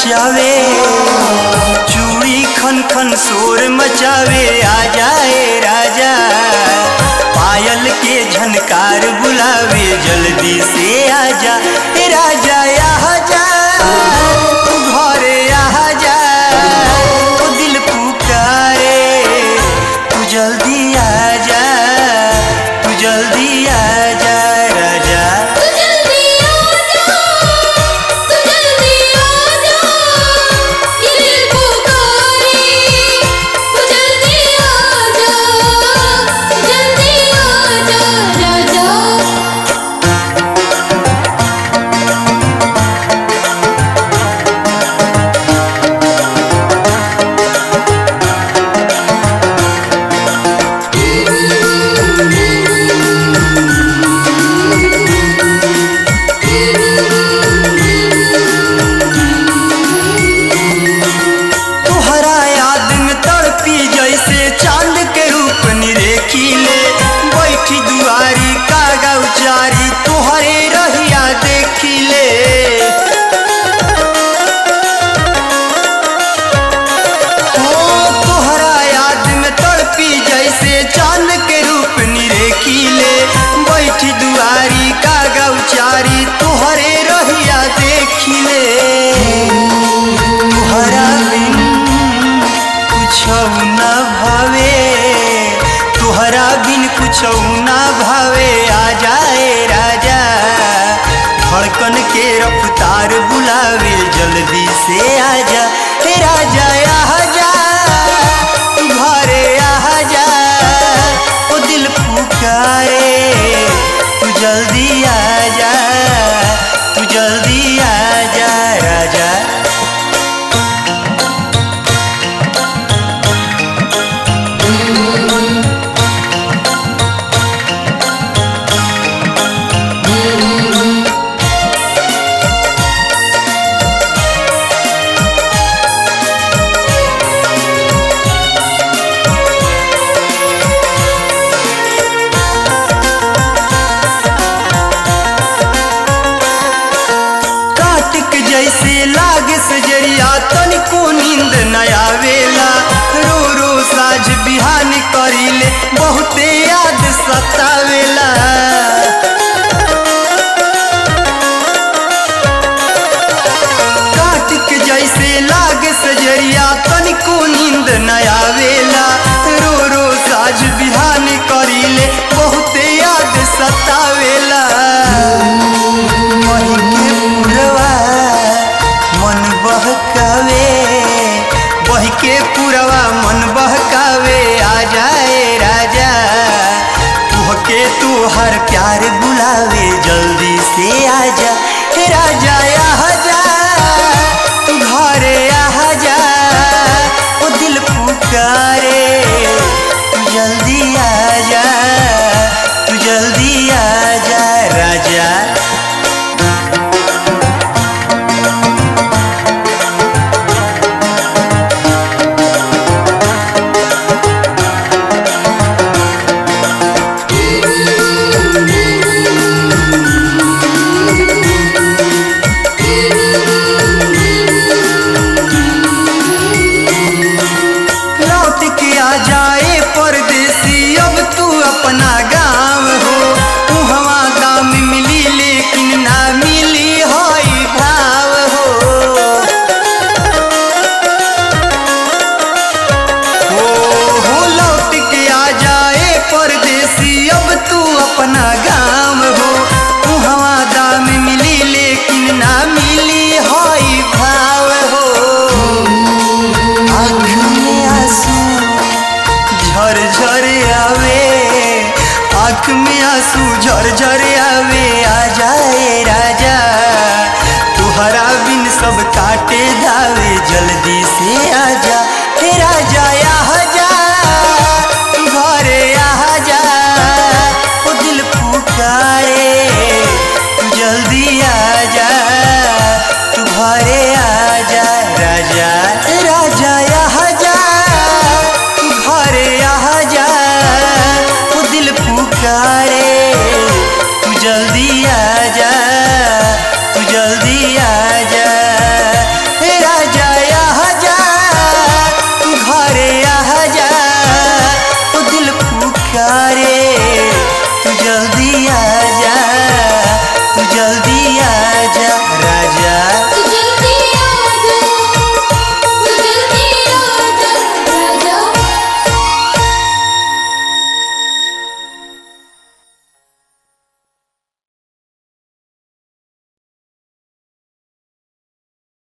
मचावे। चूड़ी खन खन शोर मचावे। आ जाए राजा। पायल के झनकार बुलावे। जल्दी से आजा। कुछऊ भावे, तुहरा बिन कुछ न भवे, आ जाए राजा। धड़कन के रफ्तार बुलावे, जल्दी से लागे सजरिया तनिको नींद नया वेला रो रो साझ बिहान करी ले बहुते याद सतावेला। मन बहकावे आ जाए राजा। तुहके तू तुहर प्यार बुलावे जल्दी से आ जा। आँसू झर झर आवे आ जाए राजा। तुहरा बिन सब काटे दावे जल्दी से आजा। हे राजा आ जा घरे आ जा ओ दिल पुकारे जल्दी आ जा तू घरे आ जा राजा। जो दिया।